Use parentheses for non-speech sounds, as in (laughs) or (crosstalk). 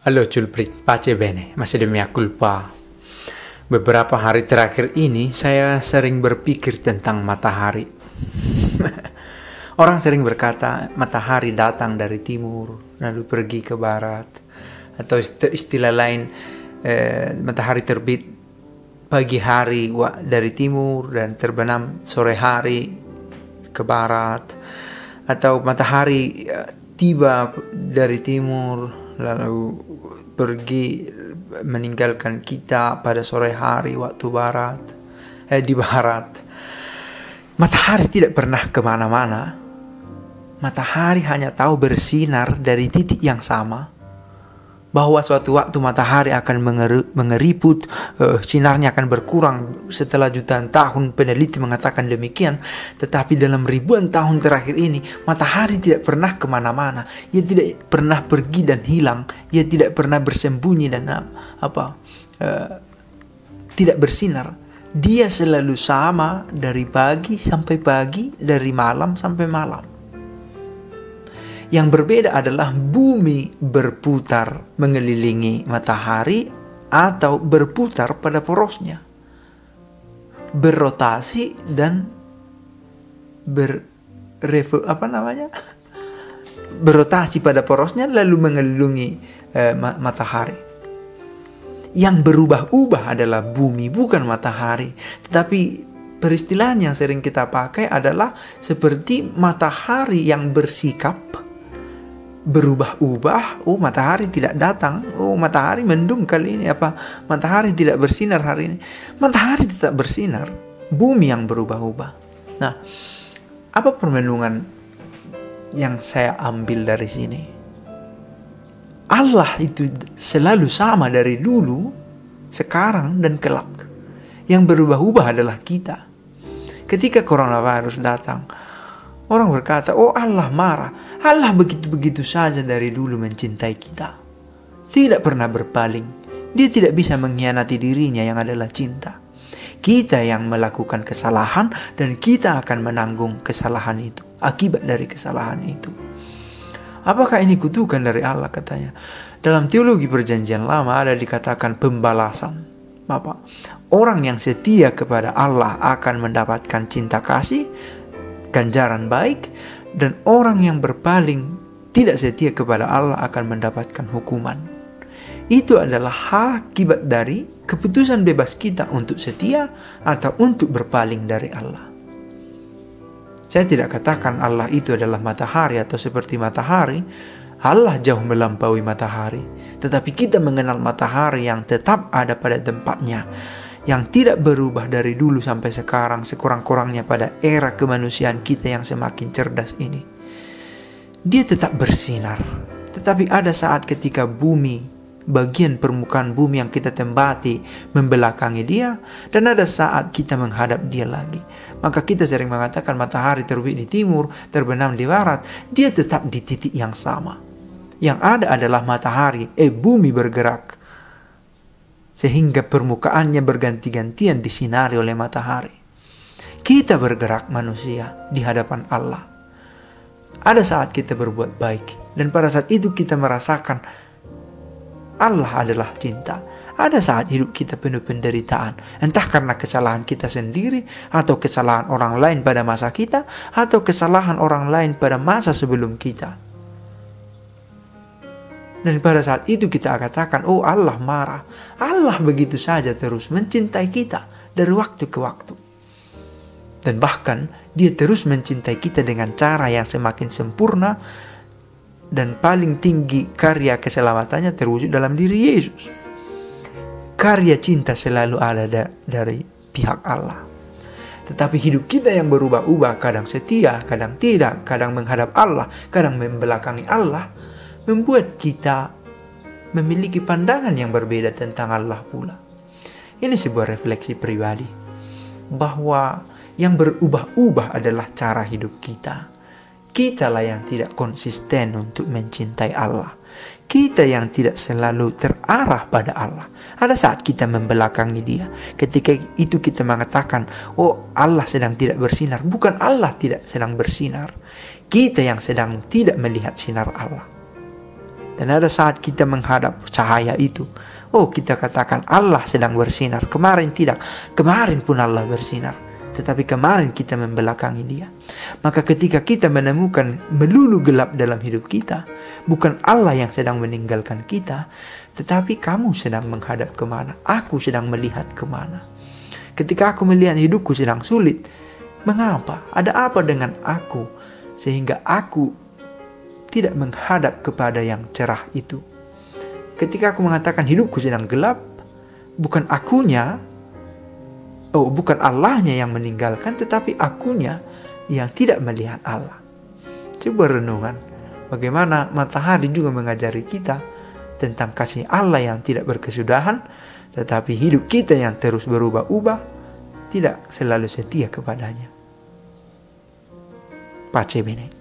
Halo Culprit, pace bene, masih demi culpa. Beberapa hari terakhir ini saya sering berpikir tentang matahari. (laughs) Orang sering berkata matahari datang dari timur lalu pergi ke barat atau istilah lain eh, matahari terbit pagi hari dari timur dan terbenam sore hari ke barat atau matahari eh, tiba dari timur lalu pergi meninggalkan kita pada sore hari waktu barat. Eh di barat. Matahari tidak pernah ke mana-mana. Matahari hanya tahu bersinar dari titik yang sama bahwa suatu waktu matahari akan mengeriput, uh, sinarnya akan berkurang setelah jutaan tahun peneliti mengatakan demikian. Tetapi dalam ribuan tahun terakhir ini, matahari tidak pernah ke mana-mana. Ia tidak pernah pergi dan hilang. Ia tidak pernah bersembunyi dan uh, apa uh, tidak bersinar. Dia selalu sama dari pagi sampai pagi, dari malam sampai malam. Yang berbeda adalah bumi berputar mengelilingi matahari atau berputar pada porosnya. Berrotasi dan ber apa namanya? (laughs) Berotasi pada porosnya lalu mengelilingi eh, matahari. Yang berubah-ubah adalah bumi bukan matahari, tetapi peristilahan yang sering kita pakai adalah seperti matahari yang bersikap berubah-ubah. Oh, matahari tidak datang. Oh, matahari mendung kali ini apa? Matahari tidak bersinar hari ini. Matahari tetap bersinar. Bumi yang berubah-ubah. Nah, apa permenungan yang saya ambil dari sini? Allah itu selalu sama dari dulu, sekarang dan kelak. Yang berubah-ubah adalah kita. Ketika coronavirus datang, Orang berkata, oh Allah marah. Allah begitu-begitu saja dari dulu mencintai kita. Tidak pernah berpaling. Dia tidak bisa mengkhianati dirinya yang adalah cinta. Kita yang melakukan kesalahan dan kita akan menanggung kesalahan itu. Akibat dari kesalahan itu. Apakah ini kutukan dari Allah katanya? Dalam teologi perjanjian lama ada dikatakan pembalasan. Bapak, orang yang setia kepada Allah akan mendapatkan cinta kasih ganjaran baik dan orang yang berpaling tidak setia kepada Allah akan mendapatkan hukuman. Itu adalah akibat dari keputusan bebas kita untuk setia atau untuk berpaling dari Allah. Saya tidak katakan Allah itu adalah matahari atau seperti matahari. Allah jauh melampaui matahari, tetapi kita mengenal matahari yang tetap ada pada tempatnya yang tidak berubah dari dulu sampai sekarang sekurang-kurangnya pada era kemanusiaan kita yang semakin cerdas ini. Dia tetap bersinar, tetapi ada saat ketika bumi, bagian permukaan bumi yang kita tembati membelakangi dia dan ada saat kita menghadap dia lagi. Maka kita sering mengatakan matahari terbit di timur, terbenam di barat, dia tetap di titik yang sama. Yang ada adalah matahari, eh bumi bergerak sehingga permukaannya berganti-gantian disinari oleh matahari. Kita bergerak manusia di hadapan Allah. Ada saat kita berbuat baik dan pada saat itu kita merasakan Allah adalah cinta. Ada saat hidup kita penuh penderitaan, entah karena kesalahan kita sendiri, atau kesalahan orang lain pada masa kita, atau kesalahan orang lain pada masa sebelum kita. Dan pada saat itu kita katakan, oh Allah marah. Allah begitu saja terus mencintai kita dari waktu ke waktu. Dan bahkan dia terus mencintai kita dengan cara yang semakin sempurna dan paling tinggi karya keselamatannya terwujud dalam diri Yesus. Karya cinta selalu ada da dari pihak Allah. Tetapi hidup kita yang berubah-ubah, kadang setia, kadang tidak, kadang menghadap Allah, kadang membelakangi Allah, membuat kita memiliki pandangan yang berbeda tentang Allah pula. Ini sebuah refleksi pribadi bahwa yang berubah-ubah adalah cara hidup kita. Kitalah yang tidak konsisten untuk mencintai Allah. Kita yang tidak selalu terarah pada Allah. Ada saat kita membelakangi Dia. Ketika itu kita mengatakan, "Oh, Allah sedang tidak bersinar." Bukan Allah tidak sedang bersinar. Kita yang sedang tidak melihat sinar Allah. Dan ada saat kita menghadap cahaya itu. Oh kita katakan Allah sedang bersinar. Kemarin tidak. Kemarin pun Allah bersinar. Tetapi kemarin kita membelakangi dia. Maka ketika kita menemukan melulu gelap dalam hidup kita. Bukan Allah yang sedang meninggalkan kita. Tetapi kamu sedang menghadap ke mana. Aku sedang melihat ke mana. Ketika aku melihat hidupku sedang sulit. Mengapa? Ada apa dengan aku? Sehingga aku tidak menghadap kepada yang cerah itu. Ketika aku mengatakan hidupku sedang gelap, bukan akunya, oh bukan Allahnya yang meninggalkan, tetapi akunya yang tidak melihat Allah. Coba renungan, bagaimana matahari juga mengajari kita tentang kasih Allah yang tidak berkesudahan, tetapi hidup kita yang terus berubah-ubah tidak selalu setia kepadanya. Pace bene.